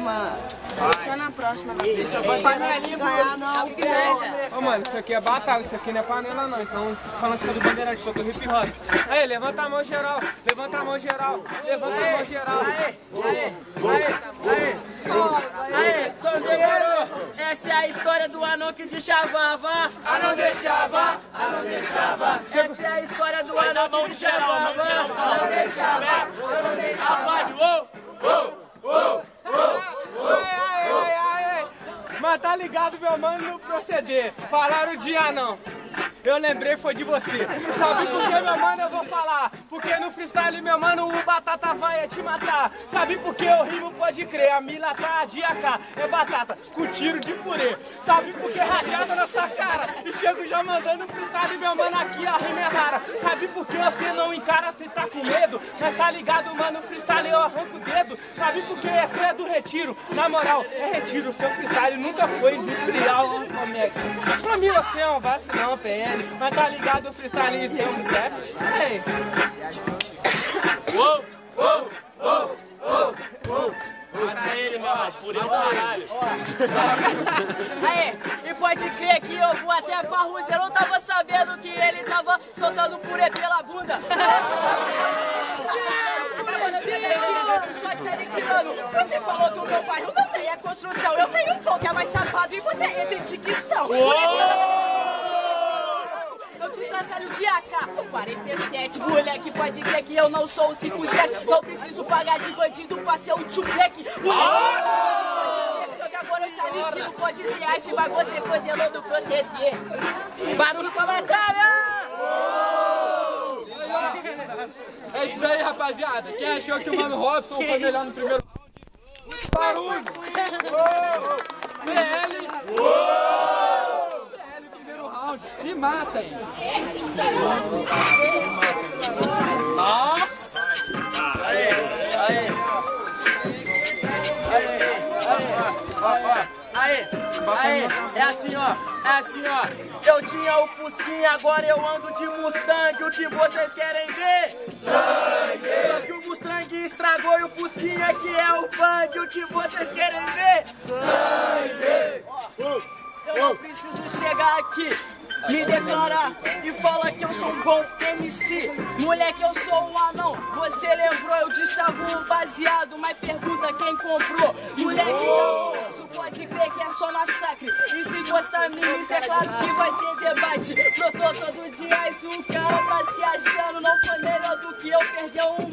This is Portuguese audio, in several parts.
mano. Deixa na próxima. Deixa a bandeirinha ganhar, não, pô. Ô, mano, isso aqui é batalha, isso aqui não é panela não. Então, falando que sou do bandeirante, sou do hip hop. Aí, levanta a mão geral, levanta a mão geral, levanta a mão geral. Aê, aê, aê, aê, demorou. Essa é a história do anão que deixava, Ah, não deixava, ah, não deixava. Essa é a história do anão que deixava, Ah, não deixava, ah, não deixava. Aê, aê, aê, aê. Mas tá ligado, meu mano, no proceder. Falaram de anão. Eu lembrei, foi de você. Sabe por que, meu mano, eu vou falar? Porque no freestyle, meu mano, o batata vai é te matar. Sabe por que eu rimo, pode crer? A mila tá de AK, é batata, com tiro de purê. Sabe por que rajada na sua cara? Chego já mandando freestyle, meu mano, aqui a rima é rara. Sabe por que você não encara, tu tá com medo? Mas tá ligado, mano, freestyle eu arranco o dedo. Sabe por que essa é do retiro? Na moral, é retiro, seu freestyle nunca foi industrial ou comédia. Pra mim você é um vacilão, PN. Mas tá ligado, freestyle sem um step? Ei. Uou, uou, uou. Por caralho. Aê, e pode crer que eu vou até pra Rússia. Eu não tava sabendo que ele tava soltando purê pela bunda. Só te aniquilando. Você falou do meu bairro, não tem a construção. Eu tenho um flow que é mais chapado e você entra em dicção. Eu estraçalho de AK 47, moleque, pode crer que eu não sou o 57 Não preciso pagar de bandido pra ser um chupeque Moleque, agora eu te aniquilo, pode ser ice, mas você congelou do proceder Barulho pra batalha! É isso daí, rapaziada. Quem achou que o Mano Robson foi melhor no primeiro round? Barulho! PL! PL primeiro round, se matem! Aê, aê, é assim ó, é assim ó. Eu tinha o Fusquinha, agora eu ando de Mustang. O que vocês querem ver? Sangue! Só que o Mustang estragou e o Fusquinha que é o bang. O que vocês querem ver? Sangue! Eu não preciso chegar aqui, me declarar e falar que eu sou um bom MC. Moleque, eu sou um anão. Você lembrou, eu deixava um baseado, mas pergunta quem comprou. Moleque, cabuloso, pode crer que é só massacre. E se gostar mim, isso é claro que vai ter debate. Brotou todo dia, isso o cara tá se achando. Não foi melhor do que eu perder um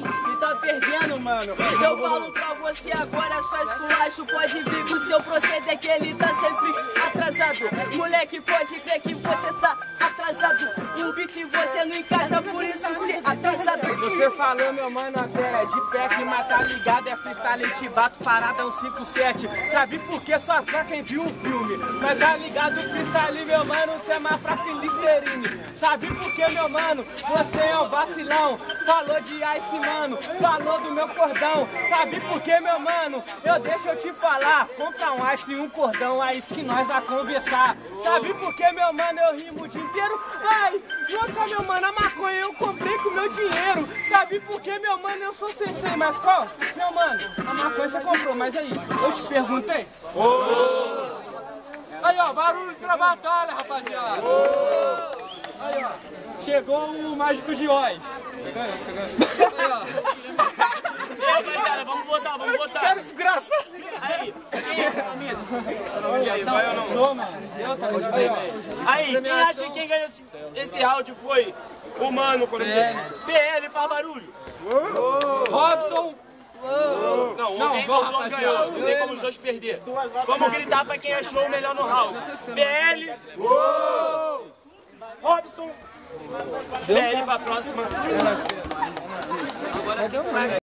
mano. Eu falo pra você agora, só esculacho. Pode vir com seu proceder que ele tá sempre atrasado. Moleque, pode crer que você tá atrasado. Um beat você não encaixa, por isso se atrasado. Você falou, meu mano, até de pé que matar ligado é freestyle, te bato parada, é um 5-7. Sabe por que só pra quem viu o filme? Mas tá ligado, freestyle, meu mano, você é mais fraco que Listerine. Sabe por que, meu mano, você é um vacilão? Falou de ice, mano, falou do meu cordão. Sabe por que, meu mano? Eu deixo eu te falar. Compra um ice e um cordão, aí se nós vai conversar. Sabe por que, meu mano, eu rimo o dia inteiro? Ai, nossa, meu mano, a maconha eu comprei com meu dinheiro. Sabe por que, meu mano, eu sou sensei, mas qual? Meu mano, a maconha você comprou, mas aí, eu te perguntei. Aí, ó, barulho pra batalha, rapaziada. Aí, ó, chegou o Mágico de Oz. Aí, ó. Vamos votar, vamos votar. Cara desgraçado. Aí, quem é essa camisa? Vai ou não? Toma. Eu tá Aí, quem acha que quem ganhou esse, esse round foi o mano? PL. PL, faz barulho. Robson. Não, Não, falou rapaziada. ganhou. Não tem como os dois perder. Vamos gritar pra quem achou o melhor no round. PL. Robson. PL pra próxima.